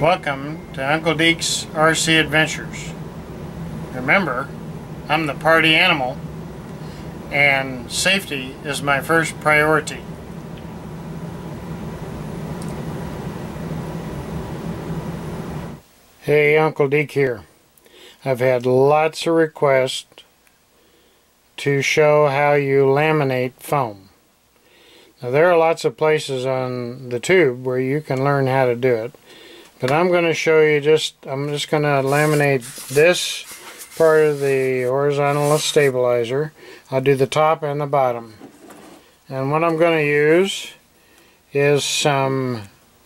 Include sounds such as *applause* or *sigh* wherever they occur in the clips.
Welcome to Uncle Deke's RC Adventures. Remember, I'm the party animal and safety is my first priority. Hey, Uncle Deke here. I've had lots of requests to show how you laminate foam. Now there are lots of places on the tube where you can learn how to do it. But I'm going to show you just, I'm just going to laminate this part of the horizontal stabilizer. I'll do the top and the bottom. And what I'm going to use is some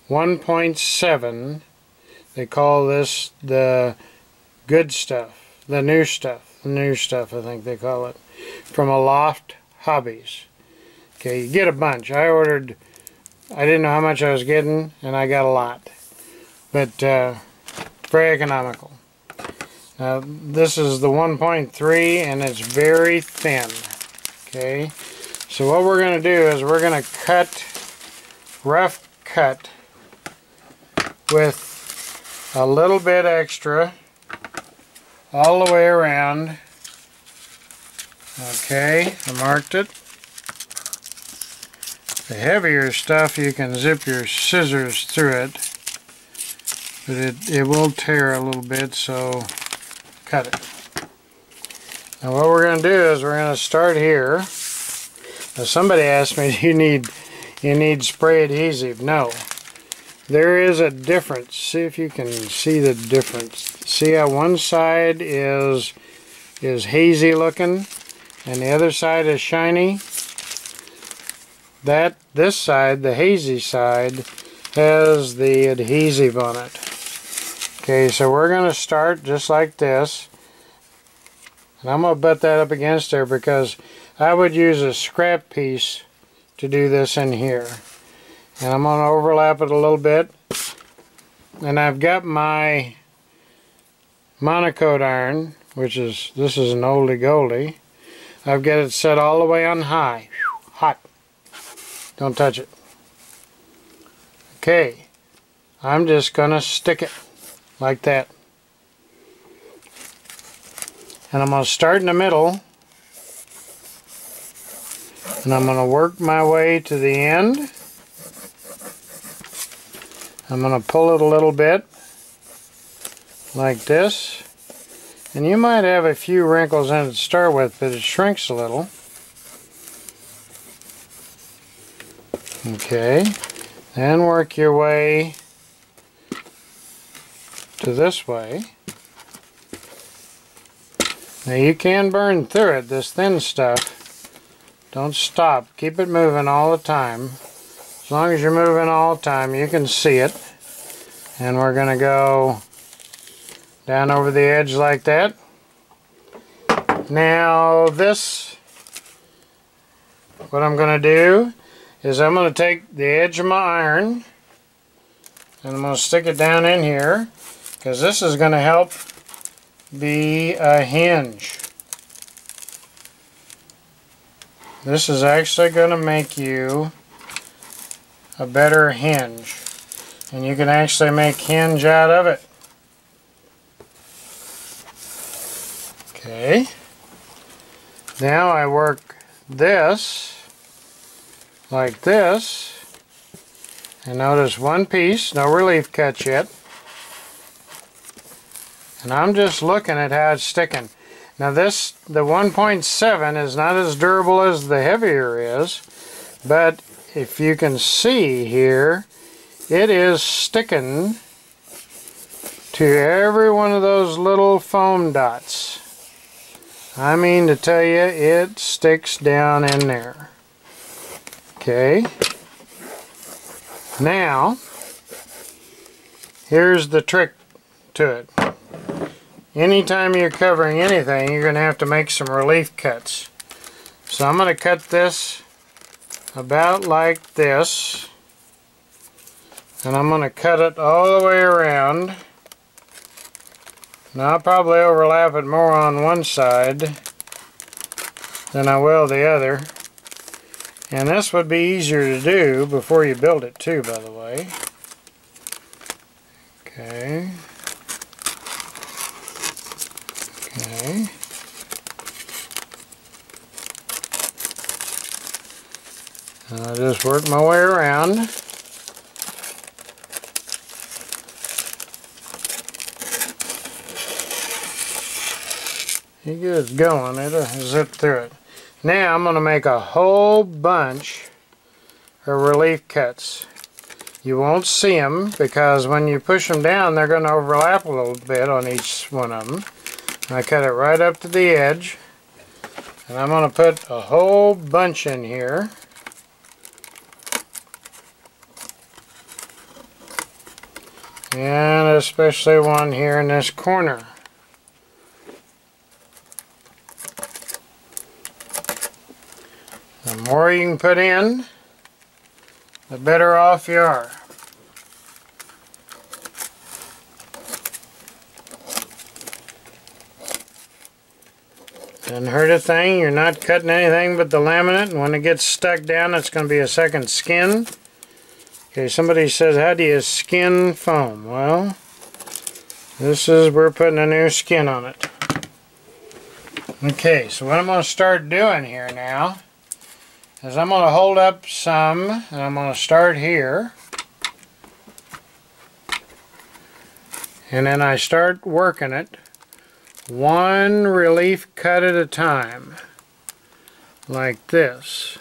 1.7 they call this the good stuff, the new stuff, the new stuff I think they call it, from Aloft Hobbies. Okay, you get a bunch. I ordered, I didn't know how much I was getting, and I got a lot. But uh, very economical. Now, this is the 1.3, and it's very thin. Okay, so what we're going to do is we're going to cut, rough cut, with a little bit extra all the way around. Okay, I marked it. The heavier stuff you can zip your scissors through it, but it, it will tear a little bit, so cut it. Now what we're going to do is we're going to start here. Now somebody asked me, do *laughs* you need, you need spray adhesive? No. There is a difference. See if you can see the difference. See how one side is is hazy looking and the other side is shiny? That this side, the hazy side, has the adhesive on it. Okay, so we're going to start just like this. And I'm going to butt that up against there because I would use a scrap piece to do this in here. And I'm going to overlap it a little bit. And I've got my MonoKote iron which is this is an oldie goldie. I've got it set all the way on high. Hot. Don't touch it. Okay. I'm just gonna stick it like that. And I'm going to start in the middle. And I'm going to work my way to the end. I'm going to pull it a little bit like this. And you might have a few wrinkles in it to start with but it shrinks a little. Okay. Then work your way to this way. Now you can burn through it this thin stuff. Don't stop. Keep it moving all the time. As long as you're moving all the time, you can see it. And we're going to go down over the edge like that. Now this, what I'm going to do is I'm going to take the edge of my iron and I'm going to stick it down in here because this is going to help be a hinge. This is actually going to make you a better hinge. And you can actually make hinge out of it. Okay. Now I work this like this. And notice one piece, no relief cut yet. And I'm just looking at how it's sticking. Now this, the 1.7 is not as durable as the heavier is, but if you can see here, it is sticking to every one of those little foam dots. I mean to tell you, it sticks down in there. Okay. Now, here's the trick to it. Anytime you're covering anything, you're going to have to make some relief cuts. So I'm going to cut this about like this and I'm going to cut it all the way around now I'll probably overlap it more on one side than I will the other and this would be easier to do before you build it too by the way Okay. Okay. I'll just work my way around. You get it going, it'll zip through it. Now I'm going to make a whole bunch of relief cuts. You won't see them because when you push them down they're going to overlap a little bit on each one of them. I cut it right up to the edge and I'm going to put a whole bunch in here. And especially one here in this corner. The more you can put in, the better off you are. Doesn't hurt a thing, you're not cutting anything but the laminate, and when it gets stuck down it's going to be a second skin. Okay, somebody says, how do you skin foam? Well, this is, we're putting a new skin on it. Okay, so what I'm going to start doing here now is I'm going to hold up some, and I'm going to start here. And then I start working it one relief cut at a time, like this.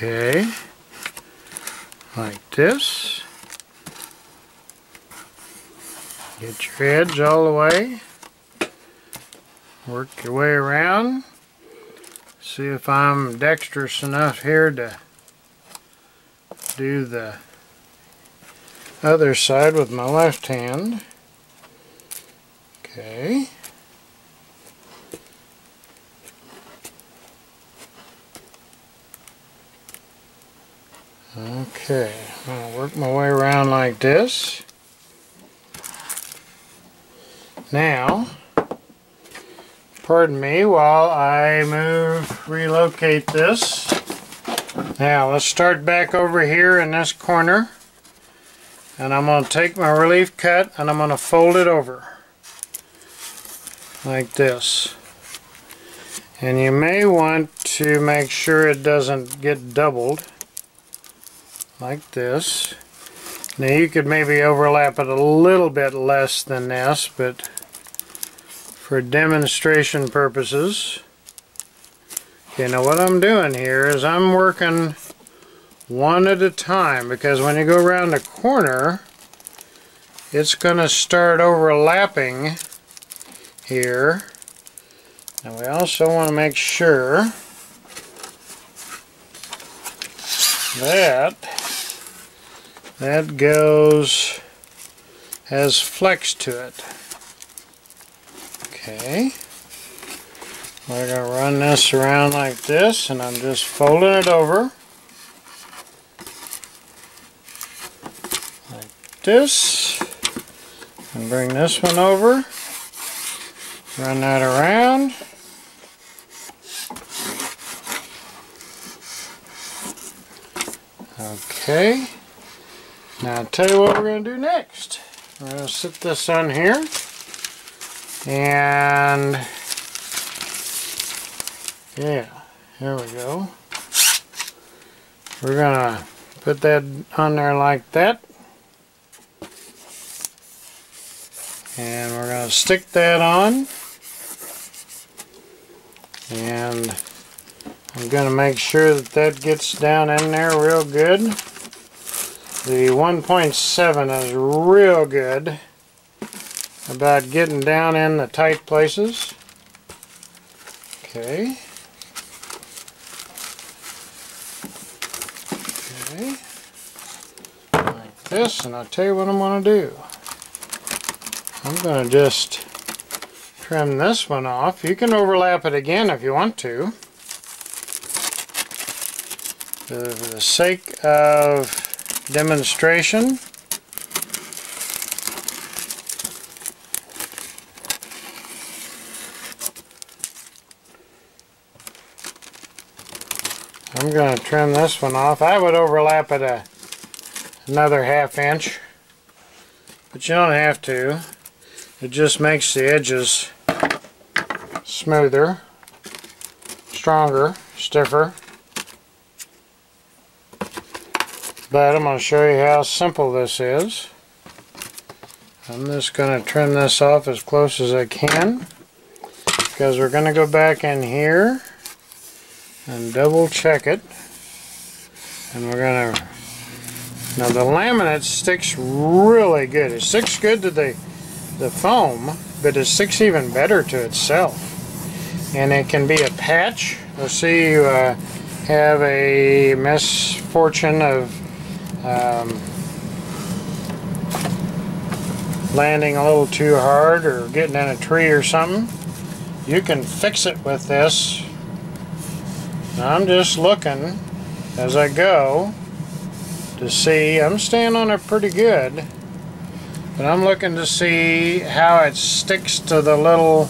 Okay, like this. Get your edge all the way. Work your way around. See if I'm dexterous enough here to do the other side with my left hand. Okay. Okay, I'm going to work my way around like this. Now, pardon me while I move, relocate this. Now, let's start back over here in this corner. And I'm going to take my relief cut and I'm going to fold it over. Like this. And you may want to make sure it doesn't get doubled like this. Now you could maybe overlap it a little bit less than this, but for demonstration purposes. Okay, now what I'm doing here is I'm working one at a time because when you go around the corner, it's going to start overlapping here. And we also want to make sure that that goes has flex to it. Okay. We're going to run this around like this and I'm just folding it over. Like this. And bring this one over. Run that around. Okay. Now I'll tell you what we're going to do next. We're going to sit this on here. And yeah, here we go. We're going to put that on there like that. And we're going to stick that on. And I'm going to make sure that that gets down in there real good. The 1.7 is real good about getting down in the tight places. Okay. Okay. Like this, and I'll tell you what I'm going to do. I'm going to just trim this one off. You can overlap it again if you want to. For the sake of demonstration. I'm going to trim this one off. I would overlap it a, another half inch, but you don't have to. It just makes the edges smoother, stronger, stiffer. But I'm going to show you how simple this is. I'm just going to trim this off as close as I can because we're going to go back in here and double check it. And we're going to now the laminate sticks really good. It sticks good to the the foam but it sticks even better to itself. And it can be a patch. Let's see you uh, have a misfortune of um, landing a little too hard or getting in a tree or something you can fix it with this I'm just looking as I go to see, I'm staying on it pretty good, but I'm looking to see how it sticks to the little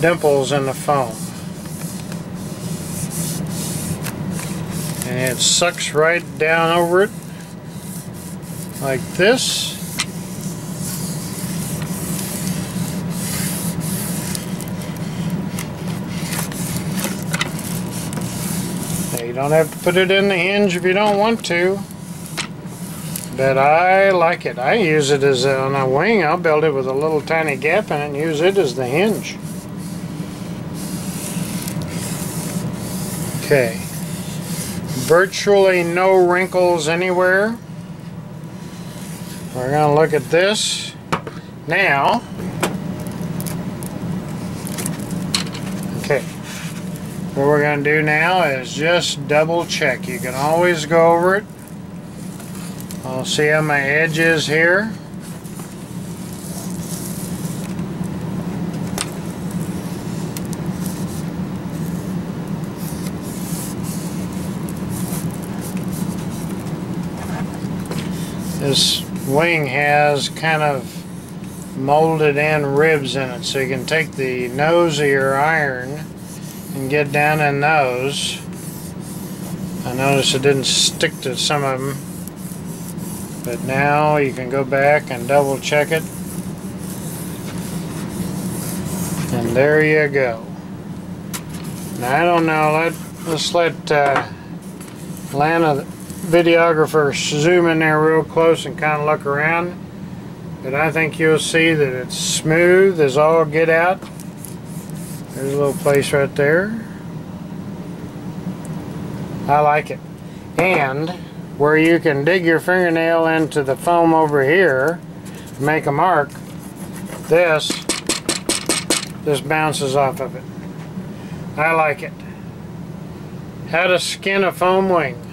dimples in the foam. And it sucks right down over it like this. You don't have to put it in the hinge if you don't want to. But I like it. I use it as on a wing. I'll build it with a little tiny gap in it and use it as the hinge. Okay. Virtually no wrinkles anywhere. We're going to look at this now. Okay. What we're going to do now is just double check. You can always go over it. I'll see how my edge is here. This wing has kind of molded in ribs in it so you can take the nose of your iron and get down in those. I noticed it didn't stick to some of them. But now you can go back and double check it. And there you go. Now I don't know, let, let's let uh, Lana, videographer, zoom in there real close and kind of look around. But I think you'll see that it's smooth as all get out. There's a little place right there. I like it. And where you can dig your fingernail into the foam over here, make a mark, this, this bounces off of it. I like it. How to skin a foam wing.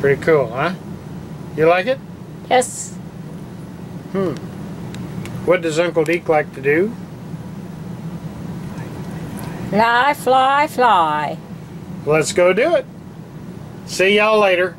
Pretty cool, huh? You like it? Yes. Hmm. What does Uncle Deke like to do? Fly, fly, fly. Let's go do it. See y'all later.